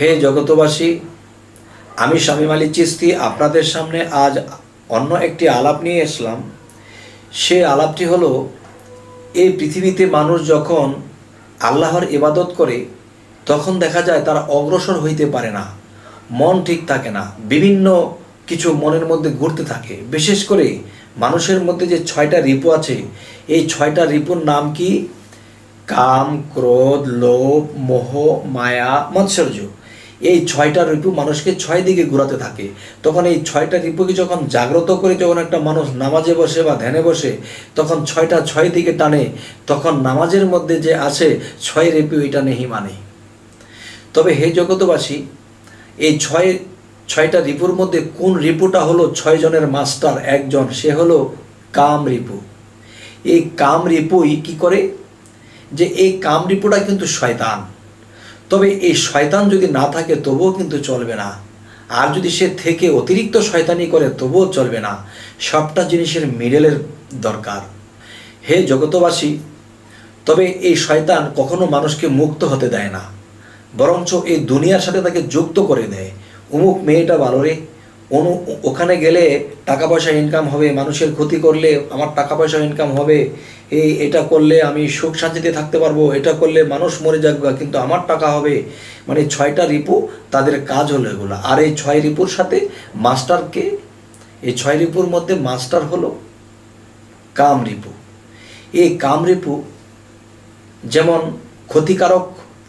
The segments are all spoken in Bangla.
হে জগতবাসী, আমি শামীম আলী চিস্তি আপনাদের সামনে আজ অন্য একটি আলাপ নিয়ে এসলাম। সে আলাপটি হলো, এই পৃথিবীতে মানুষ যখন আল্লাহর ইবাদত করে, তখন দেখা যায় তারা অগ্রসর হইতে পারে না, মন ঠিক থাকে না, বিভিন্ন কিছু মনের মধ্যে ঘুরতে থাকে। বিশেষ করে মানুষের মধ্যে যে ছয়টা রিপু আছে, এই ছয়টা রিপুর নাম কি? কাম, ক্রোধ, লোভ, মোহ, মায়া, মৎসর্য। এই ছয়টা রিপু মানুষকে ছয় দিকে ঘোরাতে থাকে। তখন এই ছয়টা রিপুকে যখন জাগ্রত করে যখন একটা মানুষ নামাজে বসে বা ধ্যানে বসে, তখন ছয়টা ছয় দিকে টানে, তখন নামাজের মধ্যে যে আছে, ছয় রিপু এটা নেহি মানে। তবে হে জগতবাসী এই ছয়, ছয়টা রিপুর মধ্যে কোন রিপুটা হলো ছয় জনের মাস্টার একজন, সে হলো কাম রিপু। এই কাম রিপুই কি করে? যে এই কাম রিপুটা কিন্তু শয়তান। তবে এই শয়তান যদি না থাকে, তবুও কিন্তু চলবে না। আর যদি সে থেকে অতিরিক্ত শয়তানি করে, তবুও চলবে না। সবটা জিনিসের মিডেলের দরকার। হে জগতবাসী তবে এই শয়তান কখনো মানুষকে মুক্ত হতে দেয় না, বরঞ্চ এই দুনিয়ার সাথে তাকে যুক্ত করে দেয়। অমুক মেয়েটা ভালো রে অনু, ওখানে গেলে টাকা পয়সা ইনকাম হবে, মানুষের ক্ষতি করলে আমার টাকা পয়সা ইনকাম হবে, এই, এটা করলে আমি সুখ শান্তিতে থাকতে পারব, এটা করলে মানুষ মরে যাবে কিন্তু আমার টাকা হবে। মানে ছয়টা রিপু তাদের কাজ হলো এগুলো। আর এই ছয় রিপুর সাথে মাস্টারকে, এই ছয় রিপুর মধ্যে মাস্টার হলো কাম রিপু। এই কাম রিপু যেমন ক্ষতিকারক,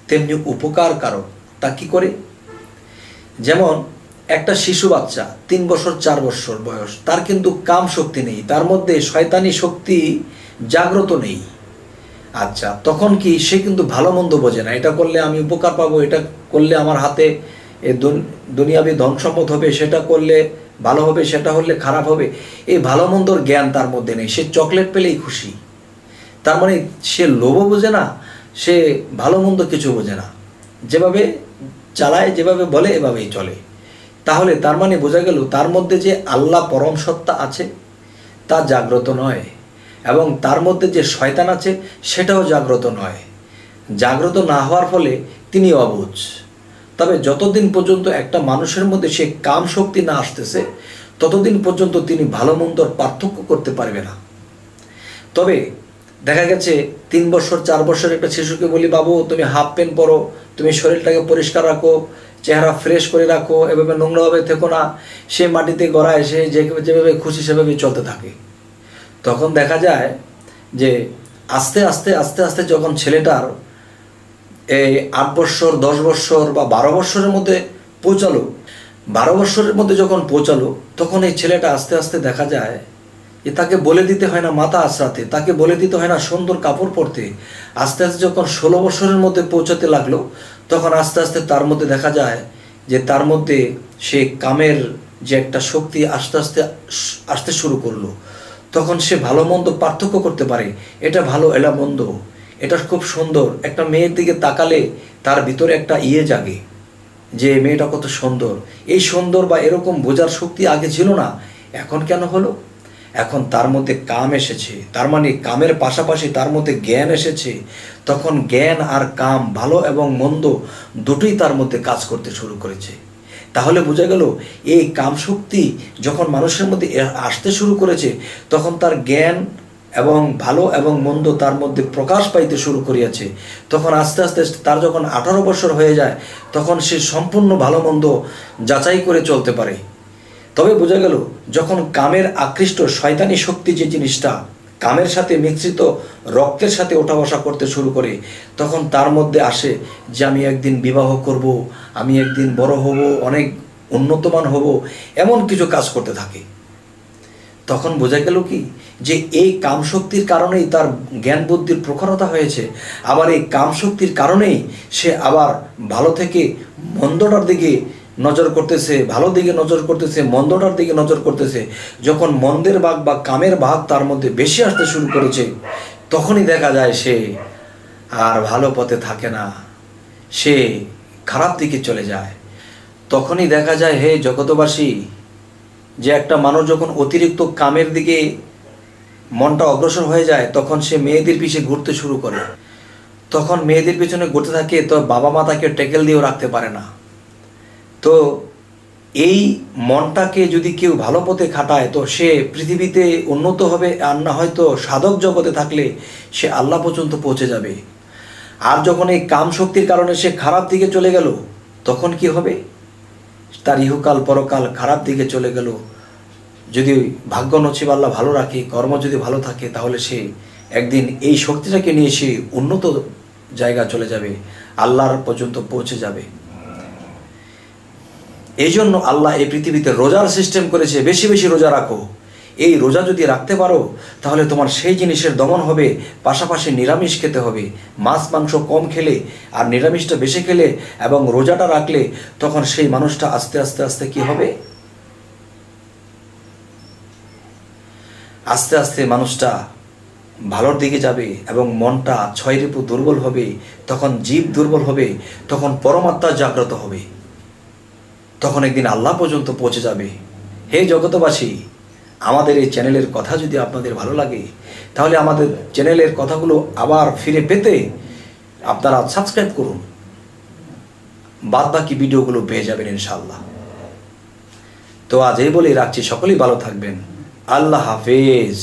তেমনি উপকারকারক। তা কি করে? যেমন একটা শিশু বাচ্চা, তিন বছর, চার বছর বয়স, তার কিন্তু কাম শক্তি নেই, তার মধ্যে শয়তানি শক্তি জাগ্রত নেই। আচ্ছা তখন কি সে কিন্তু ভালো মন্দ বোঝে না, এটা করলে আমি উপকার পাবো, এটা করলে আমার হাতে দুনিয়াবি ধন সম্পদ হবে, সেটা করলে ভালো হবে, সেটা হলে খারাপ হবে, এই ভালো মন্দর জ্ঞান তার মধ্যে নেই, সে চকলেট পেলেই খুশি। তার মানে সে লোভও বোঝে না, সে ভালো মন্দ কিছু বোঝে না, যেভাবে চালায়, যেভাবে বলে, এভাবেই চলে। তাহলে তার মানে বোঝা গেল তার মধ্যে যে আল্লাহ পরম সত্তা আছে, তা জাগ্রত নয়। এবং তার মধ্যে যে শয়তান আছে, সেটাও জাগ্রত নয়। জাগ্রত না হওয়ার ফলে তিনি অবুঝ তবে যতদিন পর্যন্ত একটা মানুষের মধ্যে সে কাম শক্তি না আসতেছে, ততদিন পর্যন্ত তিনি ভালো মন্দর পার্থক্য করতে পারবে না। তবে দেখা গেছে, তিন বছর, চার বছর একটা শিশুকে বলি, বাবু, তুমি হাফ প্যান্ট পরো, তুমি শরীরটাকে পরিষ্কার রাখো চেহারা ফ্রেশ করে রাখো, এভাবে নোংরাভাবে থেকো না। সে মাটিতে গড়ায় সে যেভাবে খুশি সেভাবে চলতে থাকে। তখন দেখা যায় যে আস্তে আস্তে আস্তে আস্তে যখন ছেলেটার এই আট বৎসর দশ বৎসর বা বারো বৎসরের মধ্যে পৌঁছালো, বারো বৎসরের মধ্যে যখন পৌঁছালো, তখন এই ছেলেটা আস্তে আস্তে দেখা যায় যে তাকে বলে দিতে হয় না মাথা আশ্রাতে, তাকে বলে দিতে হয় না সুন্দর কাপড় পরতে। আস্তে আস্তে যখন ষোলো বছরের মধ্যে পৌঁছাতে লাগল, তখন আস্তে আস্তে তার মধ্যে দেখা যায় যে তার মধ্যে সে কামের যে একটা শক্তি আস্তে আস্তে আসতে শুরু করল। তখন সে ভালো মন্দ পার্থক্য করতে পারে। এটা ভালো, এটা মন্দ। এটা খুব সুন্দর। একটা মেয়ের দিকে তাকালে তার ভিতরে একটা ইয়ে জাগে যে মেয়েটা কত সুন্দর। এই সুন্দর বা এরকম বোঝার শক্তি আগে ছিল না, এখন কেন হলো? এখন তার মধ্যে কাম এসেছে। তার মানে কামের পাশাপাশি তার মধ্যে জ্ঞান এসেছে। তখন জ্ঞান আর কাম ভালো এবং মন্দ দুটোই তার মধ্যে কাজ করতে শুরু করেছে। তাহলে বোঝা গেল, এই কাম শক্তি যখন মানুষের মধ্যে আসতে শুরু করেছে, তখন তার জ্ঞান এবং ভালো এবং মন্দ তার মধ্যে প্রকাশ পাইতে শুরু করিয়াছে। তখন আস্তে আস্তে তার যখন আঠারো বছর হয়ে যায়, তখন সে সম্পূর্ণ ভালো মন্দ যাচাই করে চলতে পারে। তবে বোঝা গেল, যখন কামের আকৃষ্ট শয়তানি শক্তি যে জিনিসটা, কামের সাথে মিশ্রিত রক্তের সাথে ওঠা বসা করতে শুরু করে, তখন তার মধ্যে আসে যে আমি একদিন বিবাহ করব, আমি একদিন বড় হব, অনেক উন্নতমান হব, এমন কিছু কাজ করতে থাকে। তখন বোঝা গেল কি, যে এই কাম শক্তির কারণেই তার জ্ঞান বুদ্ধির প্রখরতা হয়েছে, আবার এই কাম শক্তির কারণেই সে আবার ভালো থেকে মন্দটার দিকে নজর করতেছে, ভালো দিকে নজর করতেছে, মন্দটার দিকে নজর করতেছে, যখন মন্দের ভাগ বা কামের ভাগ তার মধ্যে বেশি আসতে শুরু করেছে, তখনই দেখা যায় সে আর ভালো পথে থাকে না। সে খারাপ দিকে চলে যায়। তখনই দেখা যায়, হে জগতবাসী যে একটা মানুষ যখন অতিরিক্ত কামের দিকে মনটা অগ্রসর হয়ে যায়, তখন সে মেয়েদের পিছিয়ে ঘুরতে শুরু করে। তখন মেয়েদের পিছনে ঘুরতে থাকে, তো বাবা মা তাকে টেকেল দিয়েও রাখতে পারে না। তো এই মনটাকে যদি কেউ ভালো পথে খাটায়, তো সে পৃথিবীতে উন্নত হবে আর না হয়তো সাধক জগতে থাকলে সে আল্লাহ পর্যন্ত পৌঁছে যাবে। আর যখন এই কাম শক্তির কারণে সে খারাপ দিকে চলে গেল, তখন কি হবে? তার ইহকাল পরকাল খারাপ দিকে চলে গেল। যদি ভাগ্য নছিব আল্লাহ ভালো রাখে, কর্ম যদি ভালো থাকে, তাহলে সে একদিন এই শক্তিটাকে নিয়ে সে উন্নত জায়গা চলে যাবে, আল্লাহর পর্যন্ত পৌঁছে যাবে। এই জন্য আল্লাহ এই পৃথিবীতে রোজার সিস্টেম করেছে, বেশি বেশি রোজা রাখো। এই রোজা যদি রাখতে পারো, তাহলে তোমার সেই জিনিসের দমন হবে, পাশাপাশি নিরামিষ খেতে হবে। মাছ, মাংস কম খেলে আর নিরামিষটা বেশি খেলে এবং রোজাটা রাখলে তখন সেই মানুষটা আস্তে আস্তে আস্তে কি হবে? আস্তে আস্তে মানুষটা ভালোর দিকে যাবে এবং মনটা ছয় রিপু দুর্বল হবে, তখন জীব দুর্বল হবে, তখন পরমাত্মা জাগ্রত হবে। তখন একদিন আল্লাহ পর্যন্ত পৌঁছে যাবে। হে জগতবাসী আমাদের এই চ্যানেলের কথা যদি আপনাদের ভালো লাগে, তাহলে আমাদের চ্যানেলের কথাগুলো আবার ফিরে পেতে আপনারা সাবস্ক্রাইব করুন। বাদ বাকি ভিডিওগুলো পেয়ে যাবেন ইনশাল্লাহ তো আজ এই বলেই রাখছি, সকলেই ভালো থাকবেন। আল্লাহ হাফেজ।